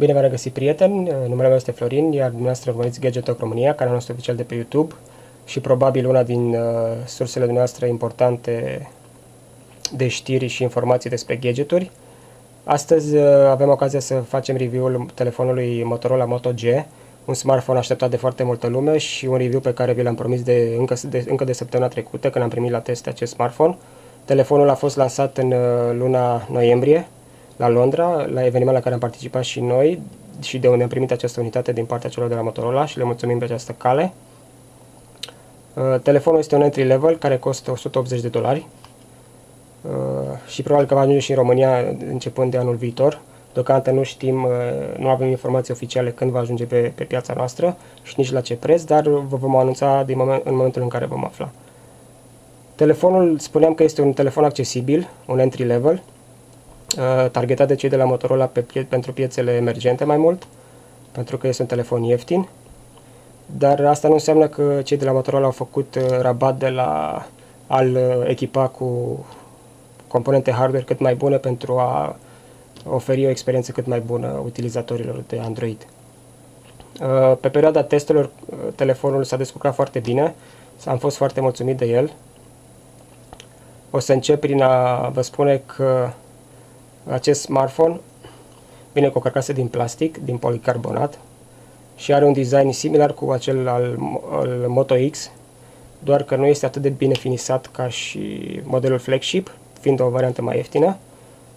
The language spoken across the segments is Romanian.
Bine v-am regăsit, prieteni! Numele meu este Florin, iar dumneavoastră urmăriți Gadget Talk România, canalul nostru oficial de pe YouTube și probabil una din uh, sursele dumneavoastră importante de știri și informații despre gadgeturi. Astăzi uh, avem ocazia să facem review-ul telefonului Motorola Moto G, un smartphone așteptat de foarte multă lume și un review pe care vi l-am promis de, încă, de, încă de săptămâna trecută când am primit la test acest smartphone. Telefonul a fost lansat în uh, luna noiembrie la Londra, la eveniment la care am participat și noi și de unde am primit această unitate din partea celor de la Motorola și le mulțumim pe această cale. Uh, telefonul este un entry level care costă 180 de dolari uh, și probabil că va ajunge și în România începând de anul viitor. Deocamdată nu știm, uh, nu avem informații oficiale când va ajunge pe, pe piața noastră și nici la ce preț, dar vă vom anunța din moment, în momentul în care vom afla. Telefonul, spuneam că este un telefon accesibil, un entry level, targetat de cei de la Motorola pe pie- pentru piețele emergente mai mult, pentru că este un telefon ieftin, dar asta nu înseamnă că cei de la Motorola au făcut uh, rabat de la al uh, echipa cu componente hardware cât mai bune pentru a oferi o experiență cât mai bună utilizatorilor de Android. Uh, pe perioada testelor, telefonul s-a descurcat foarte bine, am fost foarte mulțumit de el. O să încep prin a vă spune că acest smartphone vine cu o carcasă din plastic, din policarbonat, și are un design similar cu acel al, al Moto X, doar că nu este atât de bine finisat ca și modelul flagship, fiind o variantă mai ieftină,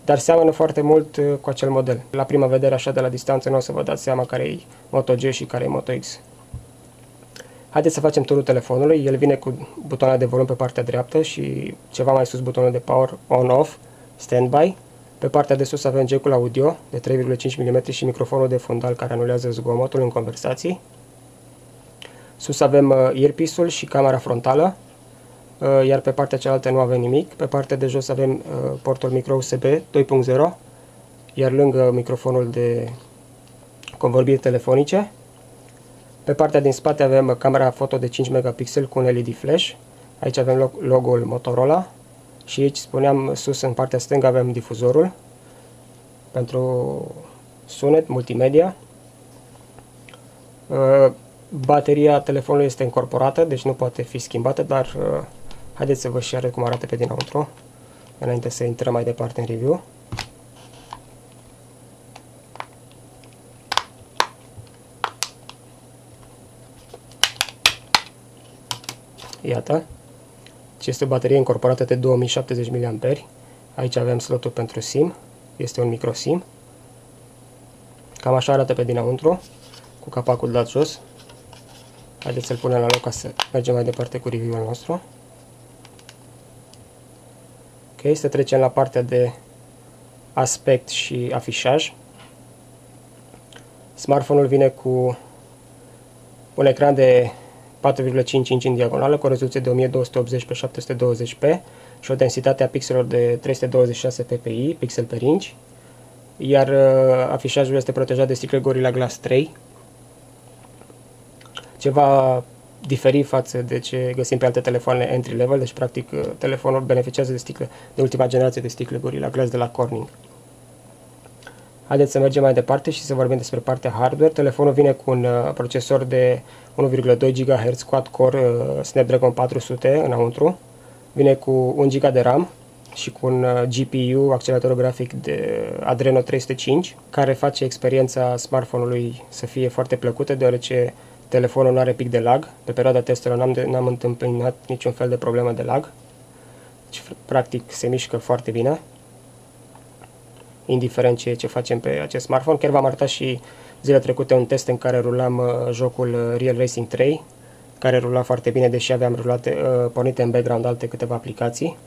dar seamănă foarte mult uh, cu acel model. La prima vedere, așa de la distanță, nu o să vă dați seama care e Moto G și care e Moto X. Haideți să facem turul telefonului. El vine cu butoane de volum pe partea dreaptă și ceva mai sus butonul de power on-off, standby. Pe partea de sus avem jack audio de 3,5 mm și microfonul de fundal care anulează zgomotul în conversații. Sus avem uh, earpiece-ul și camera frontală, uh, iar pe partea cealaltă nu avem nimic. Pe partea de jos avem uh, portul micro USB 2.0, iar lângă microfonul de convorbiri telefonice. Pe partea din spate avem camera foto de 5 megapixel cu un LED flash. Aici avem logo-ul Motorola, și aici spuneam sus în partea stângă avem difuzorul pentru sunet, multimedia. Uh, bateria telefonului este incorporată, deci nu poate fi schimbată, dar uh, haideți să vă și arăt cum arată pe dinăuntru, înainte să intrăm mai departe în review. Iată. Deci este o baterie incorporată de 2070 mAh. Aici avem slotul pentru SIM. Este un micro SIM. Cam așa arată pe dinăuntru, cu capacul dat jos. Haideți să-l punem la loc ca să mergem mai departe cu review-ul nostru. Ok, să trecem la partea de aspect și afișaj. Smartphone-ul vine cu un ecran de 4,5 inch în diagonală cu o rezoluție de 1280 x 720 p și o densitate a pixelor de 326 ppi, pixel per inch, iar uh, afișajul este protejat de sticle Gorilla Glass 3, ceva diferit față de ce găsim pe alte telefoane entry level, deci practic uh, telefonul beneficiază de sticle de ultima generație de sticle Gorilla Glass de la Corning. Haideți să mergem mai departe și să vorbim despre partea hardware. Telefonul vine cu un uh, procesor de 1,2 GHz quad-core uh, Snapdragon 400 înăuntru. Vine cu 1 GB de RAM și cu un uh, GPU, accelerator grafic de Adreno 305, care face experiența smartphone-ului să fie foarte plăcută, deoarece telefonul nu are pic de lag. Pe perioada testelor n-am, n-am întâmpinat niciun fel de problemă de lag. Deci, practic, se mișcă foarte bine indiferent ce, ce facem pe acest smartphone. Chiar v-am arătat și zilele trecute un test în care rulam uh, jocul uh, Real Racing 3, care rula foarte bine, deși aveam rulate, uh, pornite în background alte câteva aplicații.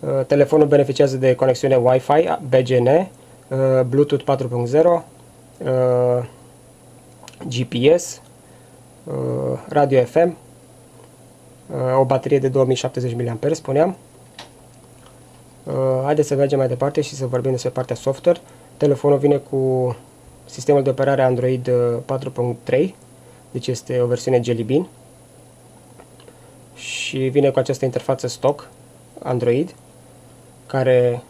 Uh, telefonul beneficiază de conexiune Wi-Fi, BGN, uh, Bluetooth 4.0, uh, GPS, uh, radio FM, uh, o baterie de 2070 mAh, spuneam, Uh, haideți să mergem mai departe și să vorbim despre partea software. Telefonul vine cu sistemul de operare Android 4.3, uh, deci este o versiune Jelly Bean și vine cu această interfață stock Android care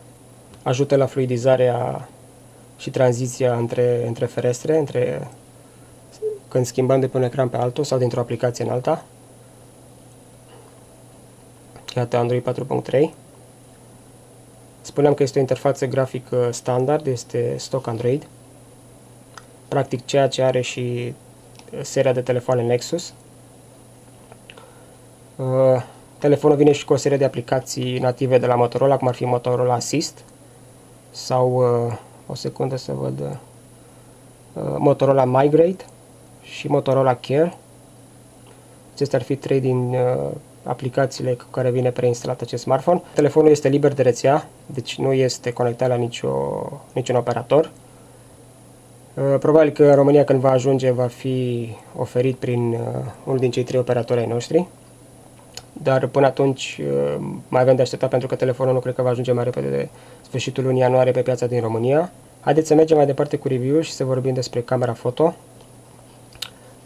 ajută la fluidizarea și tranziția între, între ferestre, între când schimbăm de pe un ecran pe altul sau dintr-o aplicație în alta. Iată Android 4.3. Spuneam că este o interfață grafică standard, este stock Android. Practic ceea ce are și seria de telefoane Nexus. Uh, telefonul vine și cu o serie de aplicații native de la Motorola, cum ar fi Motorola Assist sau, uh, o secundă să văd, uh, Motorola Migrate și Motorola Care. Acestea ar fi trei din aplicațiile cu care vine preinstalat acest smartphone. Telefonul este liber de rețea, deci nu este conectat la nicio, niciun operator. Probabil că în România când va ajunge va fi oferit prin unul din cei trei operatori ai noștri dar până atunci uh, mai avem de așteptat pentru că telefonul nu cred că va ajunge mai repede de sfârșitul lunii ianuarie pe piața din România. Haideți să mergem mai departe cu review și să vorbim despre camera foto.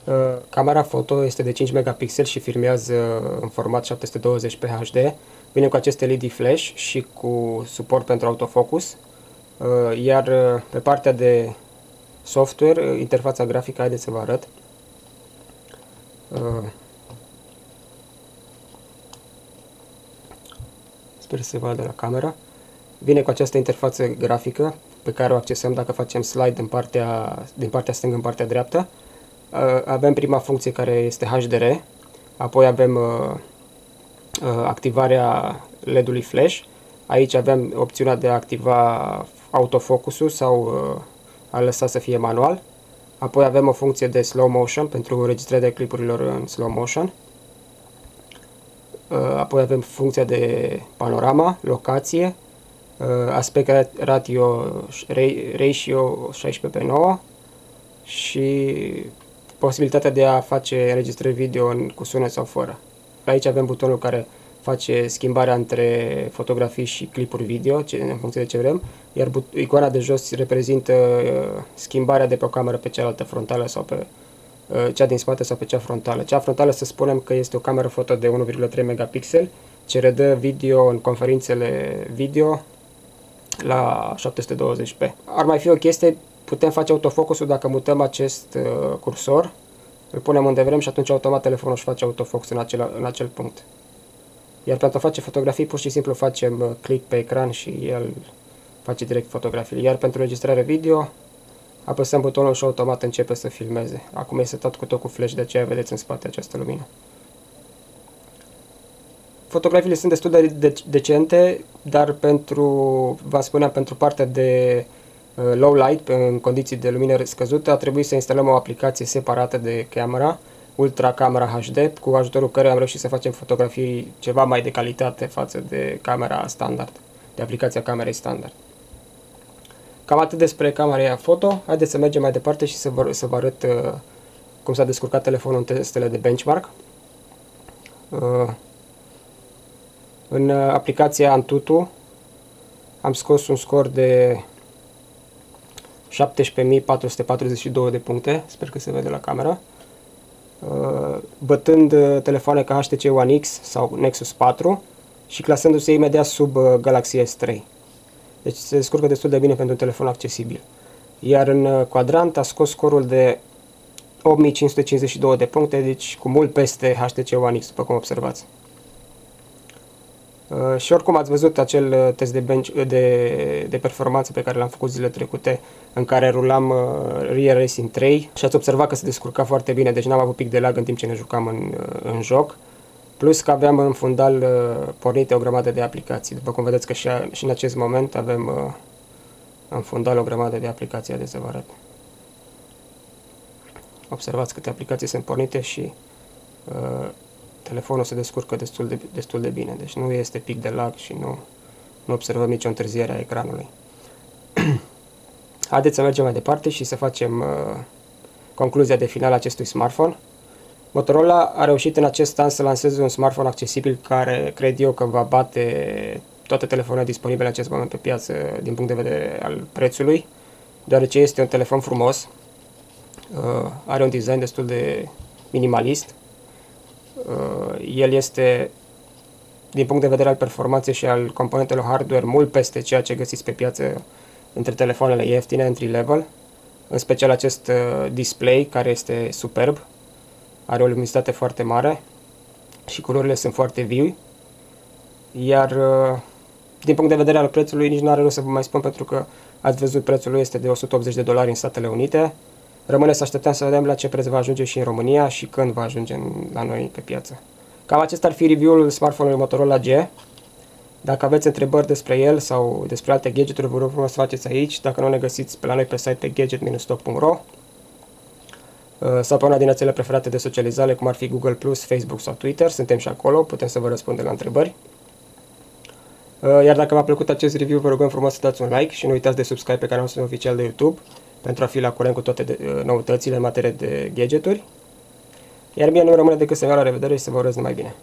Uh, camera foto este de 5 megapixeli și filmează în format 720 p HD. Vine cu aceste LED flash și cu suport pentru autofocus. Uh, iar pe partea de software, interfața grafică, haideți să vă arăt. sper să se vadă la camera. Vine cu această interfață grafică pe care o accesăm dacă facem slide din partea, din partea stângă în partea dreaptă. Uh, avem prima funcție care este HDR, apoi avem uh, uh, activarea LED-ului flash. Aici avem opțiunea de a activa autofocusul sau a lăsa să fie manual. Apoi avem o funcție de slow motion pentru înregistrarea clipurilor în slow motion. Uh, apoi avem funcția de panorama, locație, uh, aspect ratio, ratio 16 pe 9 și posibilitatea de a face înregistrări video în, cu sunet sau fără. Aici avem butonul care face schimbarea între fotografii și clipuri video, în funcție de ce vrem, iar icoana de jos reprezintă uh, schimbarea de pe o cameră pe cealaltă frontală sau pe Uh, cea din spate sau pe cea frontală. Cea frontală să spunem că este o cameră foto de 1,3 megapixel ce redă video în conferințele video la 720p. Ar mai fi o chestie, putem face autofocusul dacă mutăm acest uh, cursor, îl punem unde vrem și atunci automat telefonul își face autofocus în acel, în acel punct. Iar pentru a face fotografii, pur și simplu facem uh, click pe ecran și el face direct fotografii. Iar pentru registrare video, Apăsăm butonul și automat începe să filmeze. Acum este tot cu tot cu flash, de aceea vedeți în spate această lumină. Fotografiile sunt destul de decente, dar pentru, vă spuneam, pentru partea de uh, low light, în condiții de lumină scăzută, a trebuit să instalăm o aplicație separată de camera, Ultra Camera HD, cu ajutorul care am reușit să facem fotografii ceva mai de calitate față de camera standard, de aplicația camerei standard. Cam atât despre camera foto. Haideți să mergem mai departe și să vă, să vă arăt uh, cum s-a descurcat telefonul în testele de benchmark. Uh, în uh, aplicația Antutu am scos un scor de 17.442 de puncte, sper că se vede la camera, uh, bătând uh, telefoane ca HTC One X sau Nexus 4 și clasându-se imediat sub uh, Galaxy S3. Deci se descurcă destul de bine pentru un telefon accesibil. Iar în uh, quadrant a scos scorul de 8552 de puncte, deci cu mult peste HTC One X, după cum observați. Uh, și oricum ați văzut acel uh, test de, bench, de, de performanță pe care l-am făcut zilele trecute, în care rulam uh, Real Racing 3 și ați observat că se descurca foarte bine, deci n-am avut pic de lag în timp ce ne jucam în, uh, în joc. Plus că aveam în fundal uh, pornite o grămadă de aplicații. După cum vedeți că și, a, și în acest moment avem uh, în fundal o grămadă de aplicații de să vă arăt. Observați câte aplicații sunt pornite și uh, telefonul se descurcă destul de, destul de bine. Deci nu este pic de lag și nu, nu observăm nicio întârziere a ecranului. Haideți să mergem mai departe și să facem uh, concluzia de final a acestui smartphone. Motorola a reușit în acest an să lanseze un smartphone accesibil care cred eu că va bate toate telefoanele disponibile în acest moment pe piață din punct de vedere al prețului, deoarece este un telefon frumos, uh, are un design destul de minimalist, uh, el este din punct de vedere al performanței și al componentelor hardware mult peste ceea ce găsiți pe piață între telefoanele ieftine, entry level, în special acest uh, display care este superb, are o luminitate foarte mare și culorile sunt foarte vii, iar uh, din punct de vedere al prețului nici nu are rost să vă mai spun pentru că ați văzut prețul lui este de 180 de dolari în Statele Unite, rămâne să așteptăm să vedem la ce preț va ajunge și în România și când va ajunge la noi pe piață. Cam acesta ar fi review-ul smartphone-ului Motorola G. Dacă aveți întrebări despre el sau despre alte gadgeturi, vă rog frumos să faceți aici. Dacă nu ne găsiți pe la noi pe site pe gadget-stop.ro uh, sau pe una din rețele preferate de socializare, cum ar fi Google+, Facebook sau Twitter. Suntem și acolo, putem să vă răspundem la întrebări. Uh, iar dacă v-a plăcut acest review, vă rugăm frumos să dați un like și nu uitați de subscribe pe canalul nostru oficial de YouTube pentru a fi la curent cu toate de, uh, noutățile în materie de gadgeturi. Iar mie nu rămâne decât să vă la revedere și să vă urez numai bine.